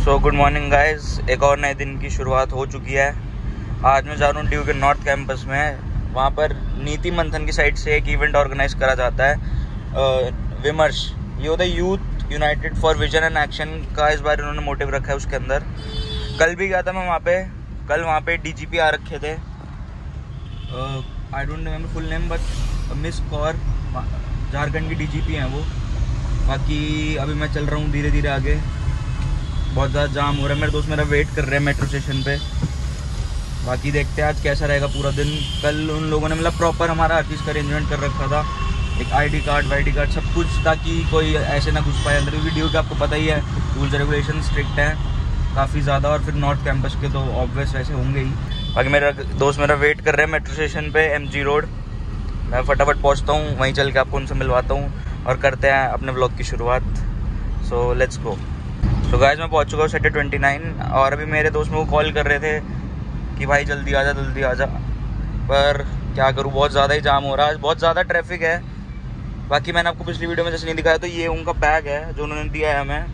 So good morning guys एक और नए दिन की शुरुआत हो चुकी है। आज मैं जा रहा हूँ ड्यू के नॉर्थ कैंपस में। वहाँ पर नीति मंथन की साइड से एक इवेंट ऑर्गेनाइज करा जाता है। विमर्श। ये होता है youth united for vision and action का इस बार इन्होंने मोटिव रखा है उसके अंदर। कल भी गया था मैं वहाँ पे। कल वहाँ पे डीजीपी आ रखे थे। I don't remember full name but miss Kaur Jharkhand की डीजीपी हैं वो। बाकी अभी मैं चल रहा हूँ धीरे धीरे आगे। बहुत ज़्यादा जाम हो रहा है। मेरे दोस्त मेरा वेट कर रहे हैं मेट्रो स्टेशन पे। बाकी देखते हैं आज कैसा रहेगा पूरा दिन। कल उन लोगों ने मतलब प्रॉपर हमारा हर चीज़ का अरेंजमेंट कर रखा था। एक आईडी कार्ड वाईडी कार्ड सब कुछ, ताकि कोई ऐसे ना घुस पाए। अंदर क्योंकि ड्यू का आपको पता ही है रूल्स रेगुलेशन स्ट्रिक्ट हैं। काफ़ी ज़्यादा, और फिर नॉर्थ कैंपस के तो ऑब्वियस वैसे होंगे ही। बाकी मेरा दोस्त मेरा वेट कर रहे हैं मेट्रो स्टेशन पर एम रोड मैं फटाफट पहुँचता हूँ, वहीं चल के आपको उनसे मिलवाता हूँ। और करते हैं अपने ब्लॉग की शुरुआत। So let's go so guys मैं पहुँच चुका हूँ सेक्टर ट्वेंटी नाइन और अभी मेरे दोस्त मेरे को कॉल कर रहे थे कि भाई जल्दी आ जा जल्दी आ जा पर क्या करूँ, बहुत ज़्यादा ही जाम हो रहा है। बहुत ज़्यादा ट्रैफ़िक है। बाकी मैंने आपको पिछली वीडियो में जैसे नहीं दिखाया तो ये उनका बैग है, जो उन्होंने दिया है हमें।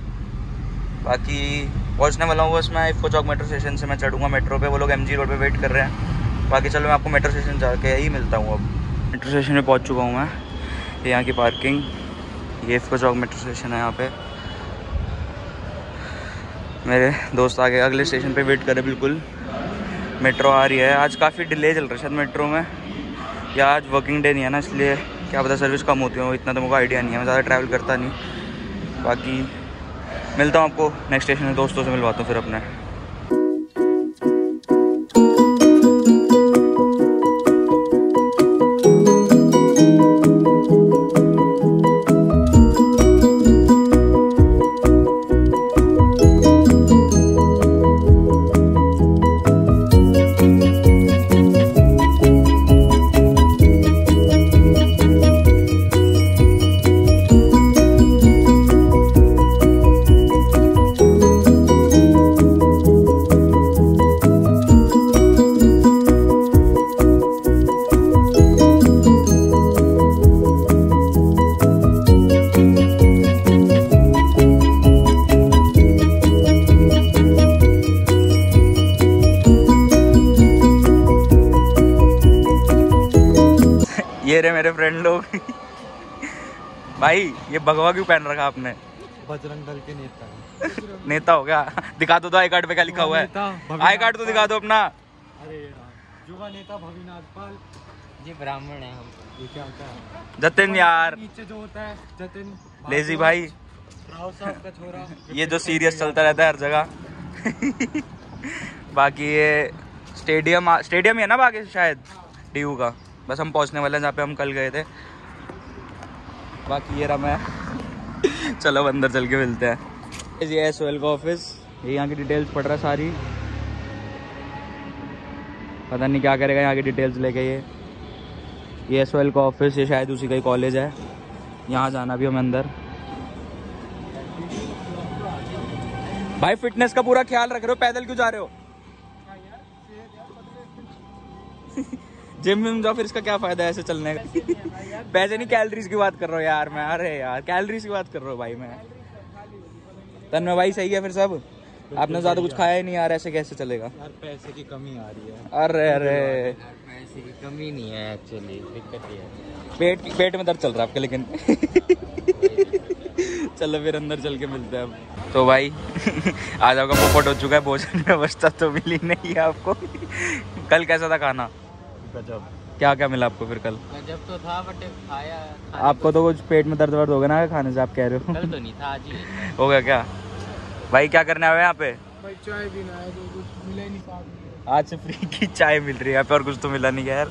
बाकी पहुँचने वाला हूँ बस मैं इफ़को चौक मेट्रो स्टेशन से मैं चढ़ूँगा मेट्रो पे। वो लोग एमजी रोड पे वेट कर रहे हैं। बाकी चलो मैं आपको मेट्रो स्टेशन जाके ही मिलता हूँ अब। मेट्रो स्टेशन पे पहुँच चुका हूँ मैं। यहाँ की पार्किंग ये इफ़को चौक मेट्रो स्टेशन है यहाँ पे। मेरे दोस्त आ गए, अगले स्टेशन पे वेट करें बिल्कुल। मेट्रो आ रही है। आज काफ़ी डिले चल रहा है शायद मेट्रो में। या आज वर्किंग डे नहीं है ना, इसलिए क्या पता सर्विस कम होती हो, इतना तो मुझे आइडिया नहीं है, मैं ज़्यादा ट्रैवल करता नहीं। बाकी, मिलता हूँ आपको नेक्स्ट स्टेशन में दोस्तों से मिलवाता हूँ फिर अपने। फ्रेंड लोग भाई ये भगवा क्यों पहन रखा आपने? बजरंग दल के नेता नेता हो गया। दिखा दो तो आई कार्ड पे क्या लिखा हुआ है। आई कार्ड तो दिखा दो अपना। अरे युवा नेता भविनाथ पाल। जी ब्राह्मण है हम। ये क्या होता है? जतिन यार। नीचे जो होता है जतिन। लेजी भाई। राव साहब का छोरा। ये जो सीरियस चलता रहता है हर जगह। बाकी ये स्टेडियम स्टेडियम ही है ना बाकी शायद? डी का। बस हम पहुँचने वाले हैं जहाँ पे हम कल गए थे। बाकी ये रहा मैं। चलो अंदर चल के मिलते हैं। ये एस का ऑफ़िस ये यहाँ की डिटेल्स पढ़ रहा है सारी। पता नहीं क्या करेगा यहाँ की डिटेल्स लेके ये। ये एस का ऑफ़िस ये शायद उसी का ही कॉलेज है। यहाँ जाना भी हमें अंदर। भाई फिटनेस का पूरा ख्याल रख रहे हो, पैदल क्यों जा रहे हो? जिम विम जाओ फिर इसका क्या फ़ायदा है ऐसे चलने का? पैसे नहीं कैलरीज की बात कर रहा हूँ यार मैं। अरे यार कैलोरीज की बात कर रहा हूँ भाई मैं। तन्मय भाई सही है फिर सब? आपने ज़्यादा कुछ खाया ही नहीं यार ऐसे कैसे चलेगा? यार पैसे की कमी आ रही है। अरे अरे। पैसे की कमी नहीं है एक्चुअली दिक्कत ये है। पेट पेट में दर्द चल रहा है आपके लेकिन चलो फिर अंदर चल के मिलते हैं अब। तो भाई आज आपका पोपट हो चुका है भोजन व्यवस्था तो मिली नहीं है आपको। कल कैसा था खाना? गजब। क्या क्या मिला आपको फिर कल? जब तो था बट खाया आपको तो कुछ पेट में दर्द वर्द हो गया ना खाने से आप कह रहे हो? कल तो नहीं था आज ही। हो गया क्या? भाई क्या करने आए यहाँ पे? भाई चाय पीना है तो कुछ मिला ही नहीं आज से फ्री की चाय मिल रही है यहाँ पे और कुछ तो मिला नहीं यार।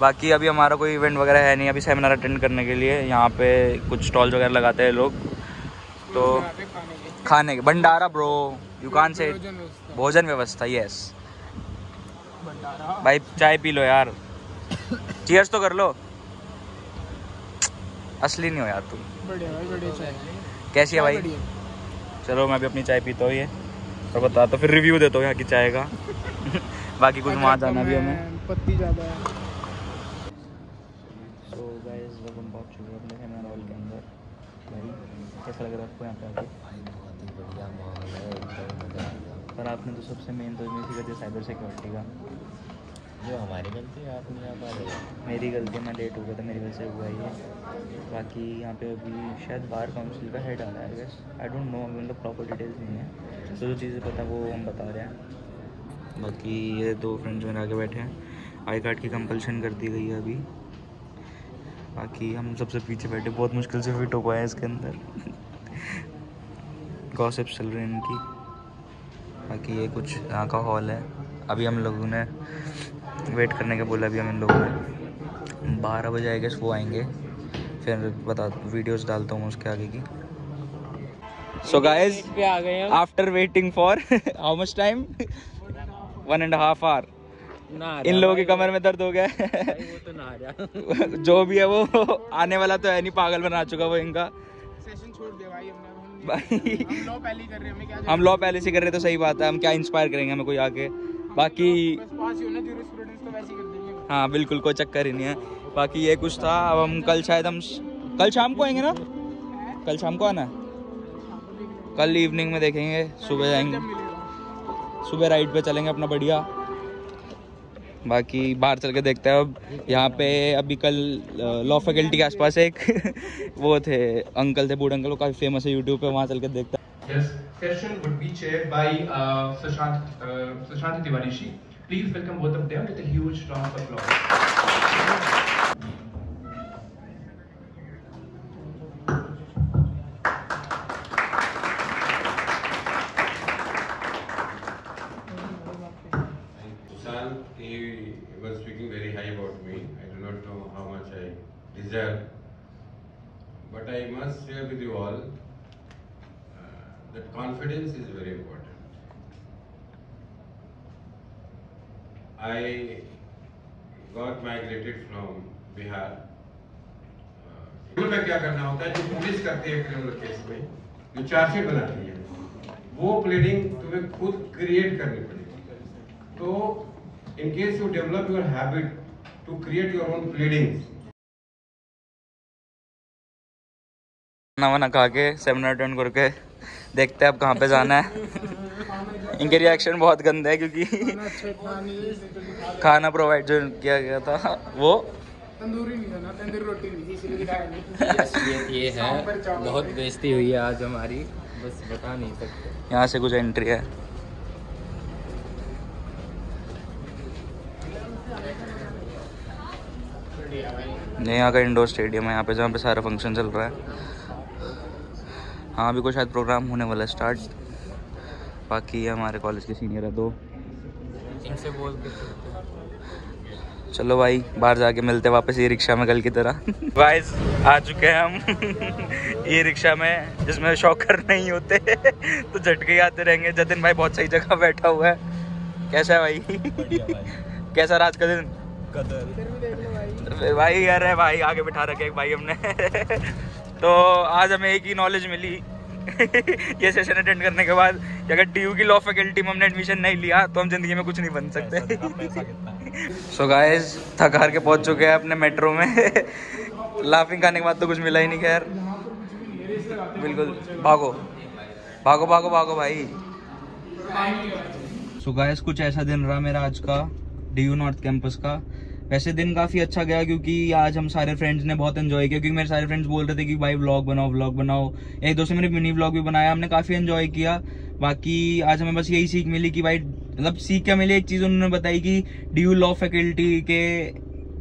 बाकी अभी हमारा कोई इवेंट वगैरह है नहीं अभी सेमिनार अटेंड करने के लिए। यहाँ पे कुछ स्टॉल वगैरह लगाते हैं लोग। तो खाने के भंडारा ब्रो यू कान से भोजन व्यवस्था। यस भाई चाय पी लो यार। चीयर्स तो कर लो। असली नहीं हो यार तुम। बढ़िया भाई बढ़िया चाय। कैसी है भाई? चलो मैं भी अपनी चाय पीता हूँ ये। और बता तो फिर रिव्यू देता हूँ यहाँ की चाय का। बाकी कुछ वहाँ जाना भी हमें। पत्ती ज़्यादा है। सो गाइस अब हम पहुँच चुके हैं अपने सेमिनार हॉल के अंदर। भाई कैसा लग रहा है आपको यहाँ पे आके? बढ़िया माहौल है एकदम। मज़ा आ गया पर आपने तो सबसे मेन तो इसी का दिया साइबर सिक्योरिटी का। जो हमारी गलती है आप नहीं आ पा रहे मेरी गलती मैं लेट हो गया था मेरी वजह से हुआ ये। बाकी यहाँ पे अभी शायद बार काउंसिल का हेड आ रहा है गेस आई डोंट नो अभी मतलब प्रॉपर डिटेल्स नहीं है। तो जो चीज़ें पता वो हम बता रहे हैं। बाकी ये दो फ्रेंड्स मेरे आगे बैठे हैं। आई कार्ड की कंपल्शन कर दी गई है अभी। बाकी हम सबसे पीछे बैठे बहुत मुश्किल से फिट हो पाए इसके अंदर। गॉसिप्स चल रहे हैं इनकी। बाकी ये कुछ यहाँ का हॉल है। अभी हम लोगों ने वेट करने के बोला अभी हम इन लोगों ने बारह बजे आएगा वो आएँगे। फिर बता वीडियोस डालता हूँ उसके आगे की। सो गाइस पे आ गए हम। After waiting for how much time one and half hour इन लोगों की कमर में दर्द हो गया। वो तो ना रहा जो भी है वो आने वाला तो है नहीं पागल बना चुका वो इनका। सेशन छोड़ दे भाई हमने हम भाई। हम लॉ पहले ही हैं से कर रहे तो सही बात है। हम क्या इंस्पायर करेंगे हमें कोई आके? बाकी ही जूरिस्प्रूडेंस तो देंगे। हाँ बिल्कुल कोई चक्कर ही नहीं है। बाकी ये कुछ था अब हम कल शायद हम कल शाम को आएँगे ना? कल शाम को आना कल इवनिंग में देखेंगे सुबह जाएँगे सुबह राइड पे चलेंगे अपना बढ़िया। बाकी बाहर चल के देखते हैं। अब यहाँ पे अभी कल लॉ फैकल्टी के आसपास एक वो थे, अंकल थे, बूढ़े अंकल, वो काफ़ी फ़ेमस है यूट्यूब पे, वहाँ चल के देखते हैं। Share with you all uh, that confidence is very important. I got migrated from Bihar. में क्या करना होता है जो पुलिस करती है क्रिमिनल केस में जो चार्जशीट बनाती है वो प्लेडिंग तुम्हें खुद क्रिएट करनी पड़ेगी तो in case you develop your habit to create your own प्लेडिंग्स खाना वाना खा के सेमिनार अटेंड करके देखते हैं अब कहाँ पे जाना है। इनके रिएक्शन बहुत गंदे हैं क्योंकि खाना प्रोवाइड जो किया गया था वो तंदूरी नहीं था तंदूरी रोटी नहीं थी इसलिए दिखाया नहीं। असलियत ये है। बहुत। बेइज्जती हुई है आज हमारी। बस बता नहीं सकते। यहाँ से कुछ एंट्री है। यहाँ का इंडोर स्टेडियम है यहाँ पे जहाँ पे सारा फ़ंक्शन चल रहा है। हाँ अभी कोई शायद प्रोग्राम होने वाला है स्टार्ट बाकी हमारे कॉलेज के सीनियर है दो। इनसे बोल के चलो भाई बाहर जाके मिलते हैं वापस ई रिक्शा में कल की तरह। गाइस आ चुके हैं हम। ई रिक्शा में जिसमें शॉकर नहीं होते तो झटके आते रहेंगे। जतिन भाई बहुत सही जगह बैठा हुआ है। कैसा है भाई? भाई। कैसा रहा आज का दिन? भाई भाई यार है भाई आगे बिठा रखे एक भाई हमने। तो आज हमें एक ही नॉलेज मिली। ये सेशन अटेंड करने के बाद कि अगर डी की लॉ फैकल्टी में हमने एडमिशन नहीं लिया तो हम ज़िंदगी में कुछ नहीं बन सकते। सो गाइस थक हार के पहुँच चुके हैं अपने मेट्रो में। लाफिंग खाने के बाद तो कुछ मिला ही नहीं खैर। बिल्कुल। भागो। भागो भागो भागो भाई। सो गाइस कुछ ऐसा दिन रहा मेरा आज का डीयू नॉर्थ कैंपस का। वैसे दिन काफ़ी अच्छा गया क्योंकि आज हम सारे फ्रेंड्स ने बहुत एंजॉय किया, क्योंकि मेरे सारे फ्रेंड्स बोल रहे थे कि भाई व्लॉग बनाओ व्लॉग बनाओ। एक दो से मैंने मिनी व्लॉग भी बनाया, हमने काफ़ी एंजॉय किया। बाकी आज हमें बस यही सीख मिली कि भाई मतलब सीख क्या मिली? एक चीज़ उन्होंने बताई कि डी यू लॉ फैकल्टी के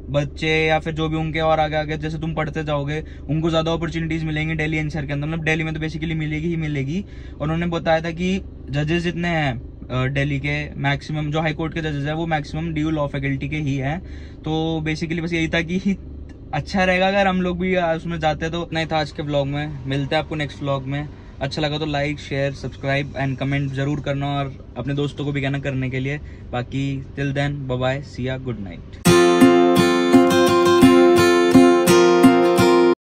बच्चे या फिर जो भी उनके और आगे आगे, जैसे तुम पढ़ते जाओगे, उनको ज़्यादा अपॉर्चुनिटीज़ मिलेंगी डेली एनसीआर के अंदर। मतलब डेली में तो बेसिकली मिलेगी ही मिलेगी। और उन्होंने बताया था कि जजेस जितने हैं दिल्ली के मैक्सिमम जो हाई कोर्ट के जजेस है, वो मैक्सिमम ड्यू लॉ फैकल्टी के ही हैं। तो बेसिकली बस यही था कि अच्छा रहेगा अगर हम लोग भी उसमें जाते तो। नहीं था आज के ब्लॉग में। मिलते हैं आपको नेक्स्ट ब्लॉग में। अच्छा लगा तो like share subscribe and comment ज़रूर करना और अपने दोस्तों को भी कहना करने के लिए। बाकी till then bye Siya good night